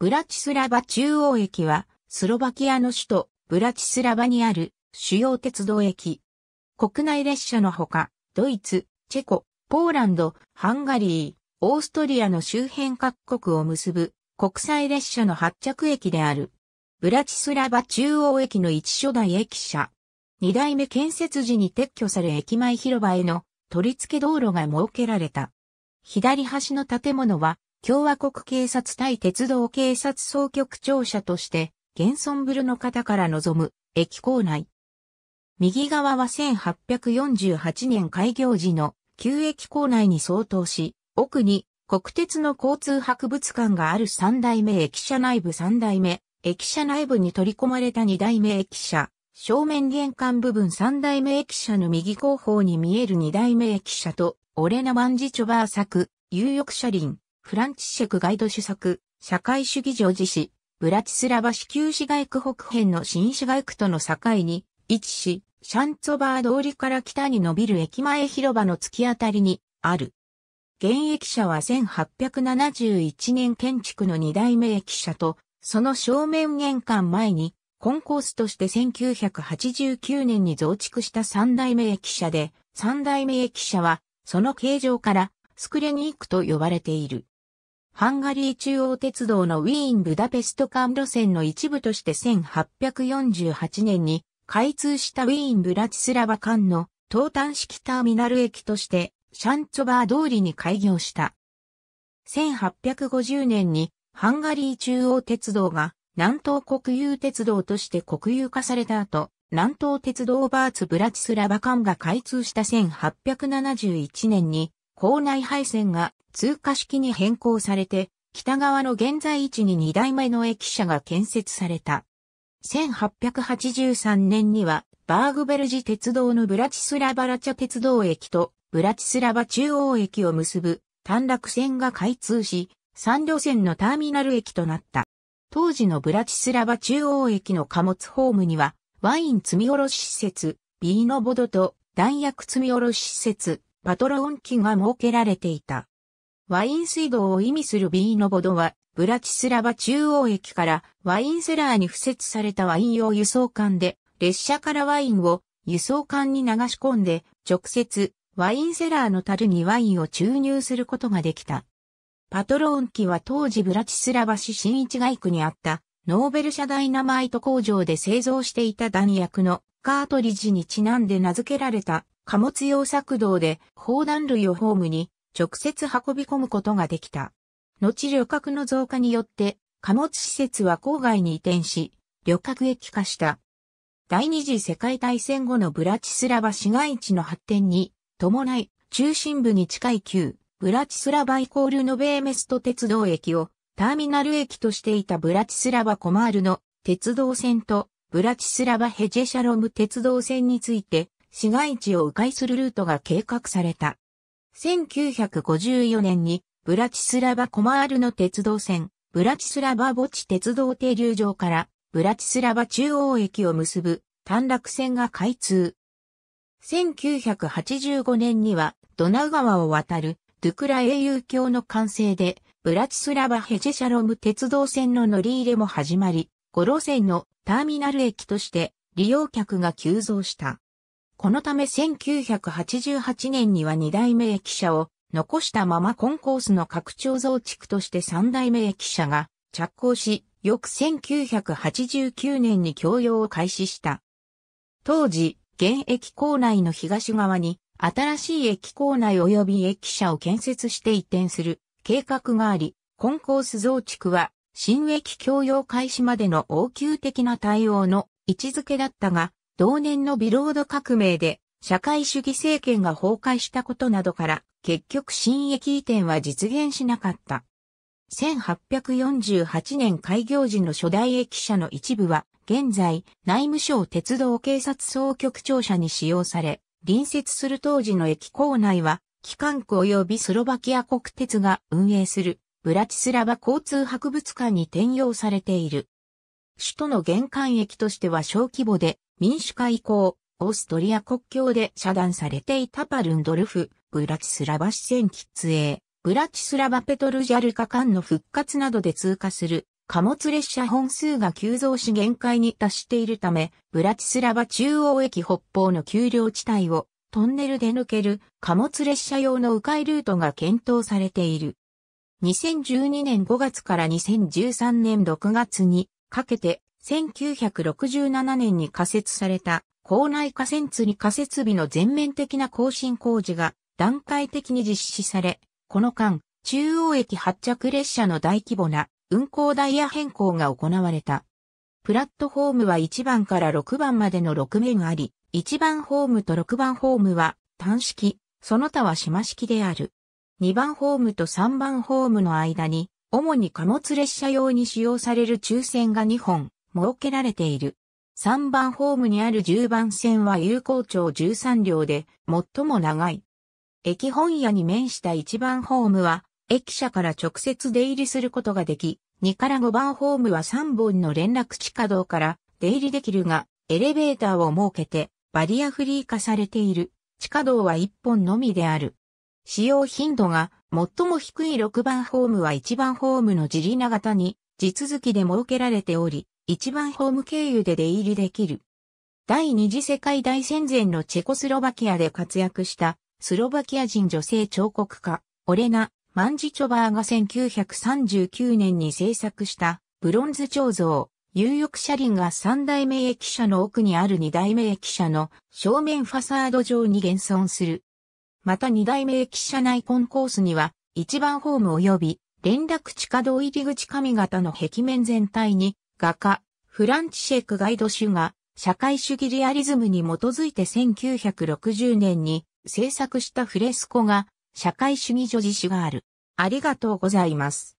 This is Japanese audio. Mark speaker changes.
Speaker 1: ブラチスラバ中央駅は、スロバキアの首都、ブラチスラバにある主要鉄道駅。国内列車のほか、ドイツ、チェコ、ポーランド、ハンガリー、オーストリアの周辺各国を結ぶ国際列車の発着駅である。ブラチスラバ中央駅の一初代駅舎。二代目建設時に撤去され駅前広場への取り付け道路が設けられた。左端の建物は共和国警察対鉄道警察総局長車としてゲンソンブルの方から望む駅構内。右側は1848年開業時の旧駅構内に相当し、奥に国鉄の交通博物館がある三代目駅舎内部三代目駅舎内部に取り込まれた二代目駅舎、正面玄関部分三代目駅舎の右後方に見える二代目駅舎と、オレナマンジチョバー作、有翼車輪、フランチシェクガイド主作、社会主義上寺市、ブラチスラバ市旧市街区北辺の新市街区との境に、位置し、シャンツォバー通りから北に伸びる駅前広場の突き当たりにある。現役車は1871年建築の二代目駅舎とその正面玄関前に、コンコースとして1989年に増築した三代目駅舎で、三代目駅舎は、その形状から、スクレニークと呼ばれている。ハンガリー中央鉄道のウィーン・ブダペスト間路線の一部として1848年に開通したウィーン・ブラチスラバ間の東端式ターミナル駅としてシャンツォバー通りに開業した。1850年にハンガリー中央鉄道が南東国有鉄道として国有化された後、南東鉄道バーツブラチスラバ間が開通した1871年に、構内配線が通過式に変更されて、北側の現在位置に2代目の駅舎が建設された。1883年には、バーグベルジ鉄道のブラチスラバラチャ鉄道駅とブラチスラバ中央駅を結ぶ短絡線が開通し、3路線のターミナル駅となった。当時のブラチスラバ中央駅の貨物ホームには、ワイン積み下ろし施設、ビーノボドと弾薬積み下ろし施設、パトロン機が設けられていた。ワイン水道を意味するビーノボドは、ブラチスラバ中央駅からワインセラーに付設されたワイン用輸送艦で、列車からワインを輸送艦に流し込んで、直接ワインセラーの樽にワインを注入することができた。パトローン機は当時ブラチスラバ市新一街区にあったノーベル社ダイナマイト工場で製造していた弾薬のカートリッジにちなんで名付けられた貨物用作動で砲弾類をホームに直接運び込むことができた。後旅客の増加によって貨物施設は郊外に移転し、旅客駅化した。第二次世界大戦後のブラチスラバ市街地の発展に伴い、中心部に近い旧ブラチスラバイコールノベーメスト鉄道駅をターミナル駅としていたブラチスラバコマールの鉄道線とブラチスラバヘジェシャロム鉄道線について市街地を迂回するルートが計画された。1954年にブラチスラバコマールの鉄道線、ブラチスラバ墓地鉄道停留場からブラチスラバ中央駅を結ぶ短絡線が開通。1985年にはドナウ川を渡るドゥクラ英雄橋の完成で、ブラチスラバヘジェシャロム鉄道線の乗り入れも始まり、5路線のターミナル駅として利用客が急増した。このため1988年には2代目駅舎を残したままコンコースの拡張増築として3代目駅舎が着工し、翌1989年に供用を開始した。当時、現駅構内の東側に新しい駅構内及び駅舎を建設して移転する計画があり、コンコース増築は新駅供用開始までの応急的な対応の位置づけだったが、同年のビロード革命で社会主義政権が崩壊したことなどから結局新駅移転は実現しなかった。1848年開業時の初代駅舎の一部は現在内務省鉄道警察総局長車に使用され、隣接する当時の駅構内は、機関区及びスロバキア国鉄が運営するブラチスラバ交通博物館に転用されている。首都の玄関駅としては小規模で民主化以降、オーストリア国境で遮断されていたパルンドルフ、ブラチスラバ支線喫営、ブラチスラバペトルジャルカ間の復活などで通過する貨物列車本数が急増し限界に達しているため、ブラチスラバ中央駅北方の丘陵地帯をトンネルで抜ける貨物列車用の迂回ルートが検討されている。2012年5月から2013年6月にかけて1967年に仮設された校内河川釣り仮設備の全面的な更新工事が段階的に実施され、この間、中央駅発着列車の大規模な運行ダイヤ変更が行われた。プラットフォームは1番から6番までの6面あり、1番ホームと6番ホームは単式、その他は島式である。2番ホームと3番ホームの間に、主に貨物列車用に使用される抽選が2本設けられている。3番ホームにある10番線は有効町13両で最も長い。駅本屋に面した1番ホームは駅舎から直接出入りすることができ、2から5番ホームは3本の連絡地下道から出入りできるが、エレベーターを設けてバリアフリー化されている。地下道は1本のみである。使用頻度が最も低い6番ホームは1番ホームの自利な型に地続きで設けられており、一番ホーム経由で出入りできる。第二次世界大戦前のチェコスロバキアで活躍したスロバキア人女性彫刻家、オレナ・マンジチョバーが1939年に制作したブロンズ彫像、有力車輪が三代目駅舎の奥にある二代目駅舎の正面ファサード上に現存する。また二代目駅舎内コンコースには一番ホーム及び連絡地下道入り口上型の壁面全体に画家、フランチシェクガイド種が社会主義リアリズムに基づいて1960年に制作したフレスコが社会主義女子種がある。ありがとうございます。